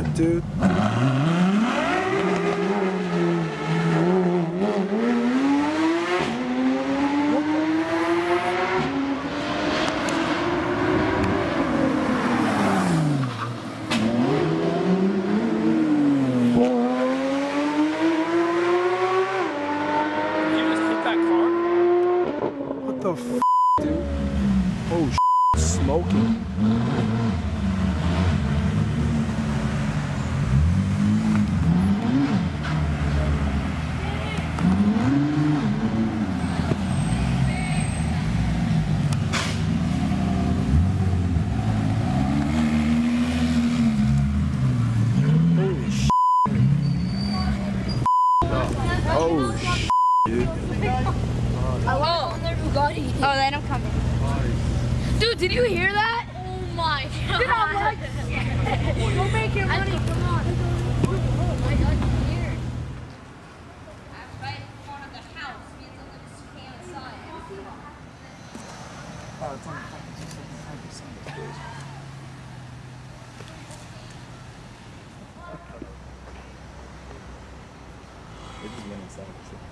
dude. What the f, dude? Oh, sh- smoking. Holy sh- Oh, sh- dude. Oh, oh, then I'm coming. Dude, did you hear that? Oh my god. Dude, I'm like, go make your money. Come on. Oh my god, it's weird. Uh,